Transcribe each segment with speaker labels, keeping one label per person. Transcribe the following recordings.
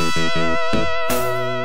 Speaker 1: Thank you.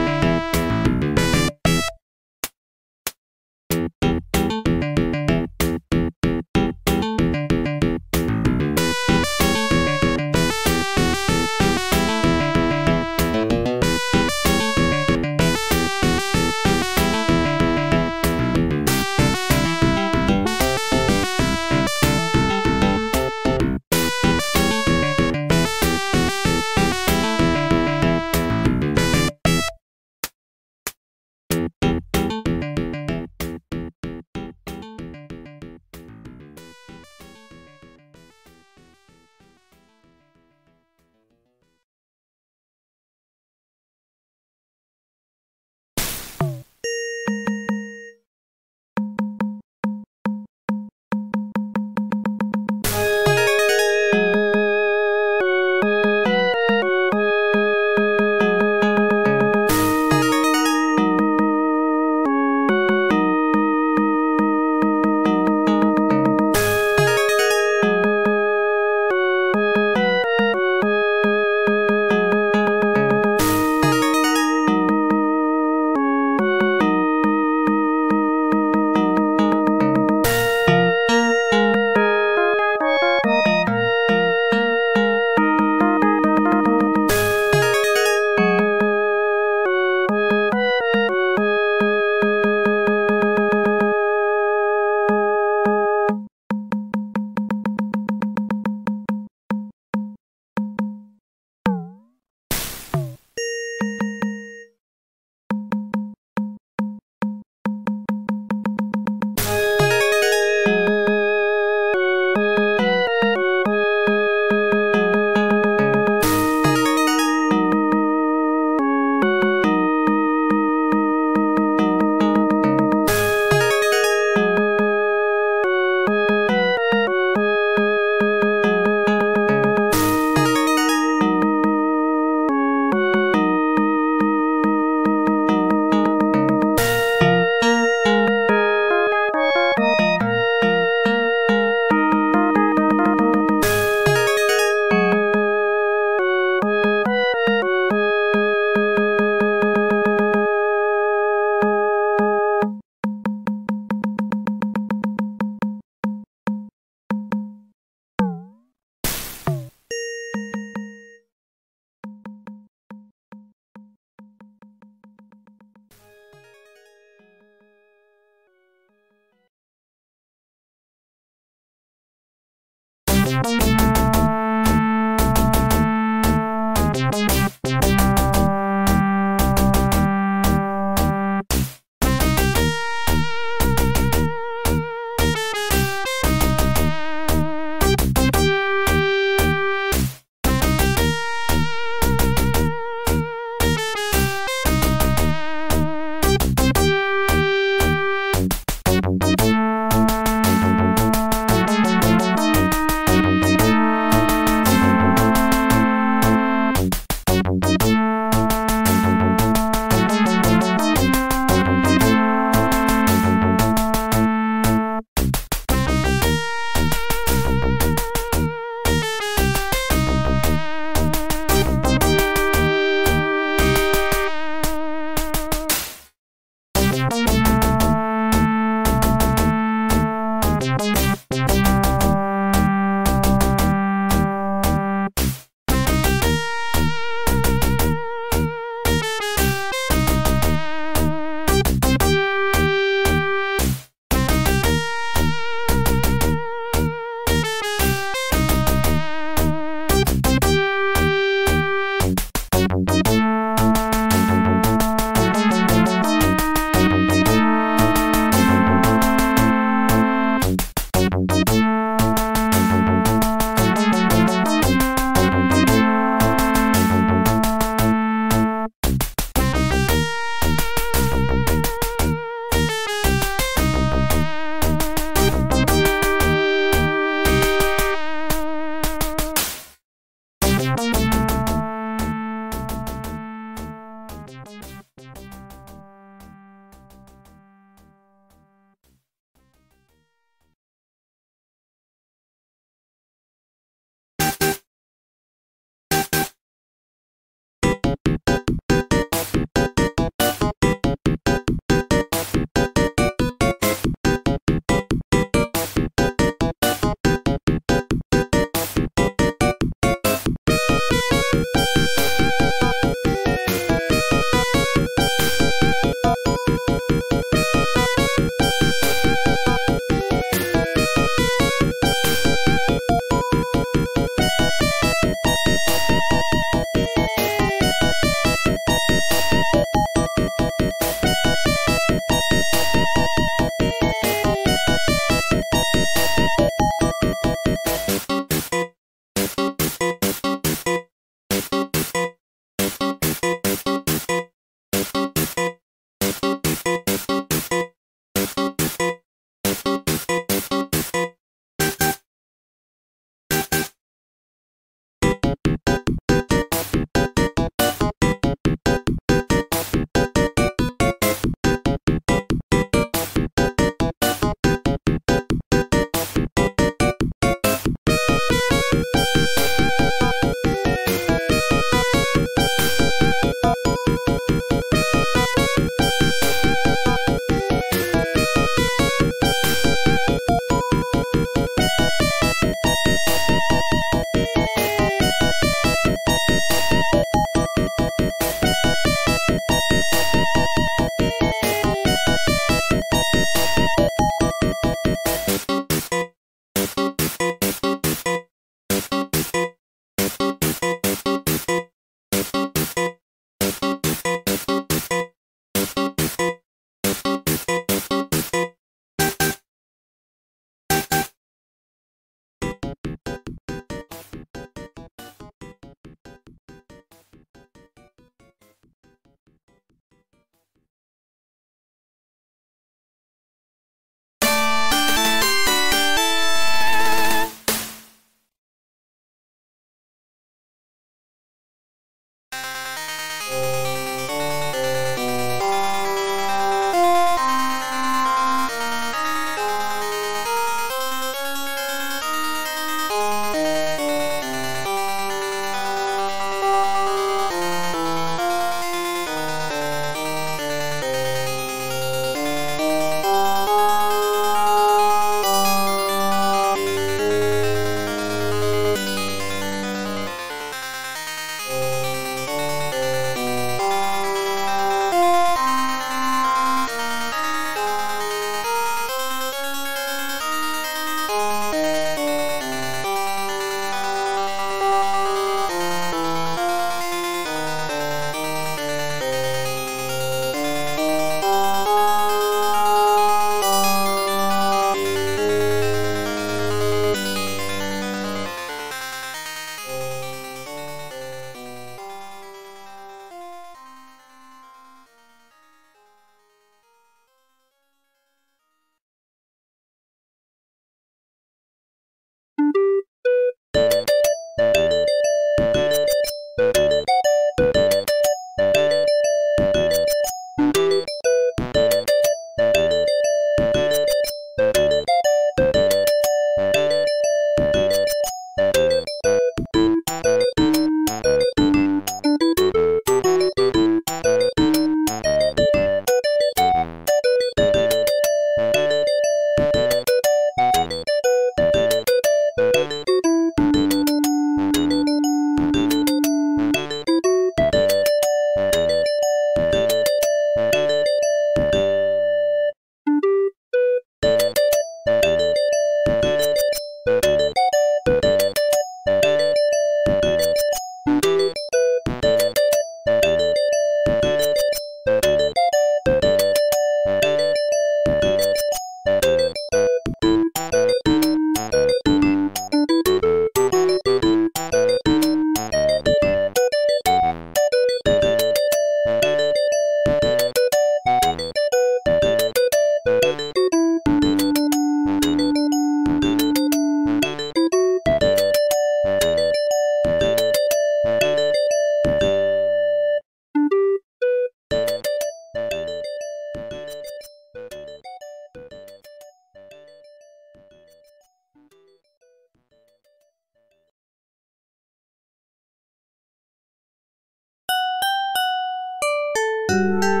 Speaker 1: Música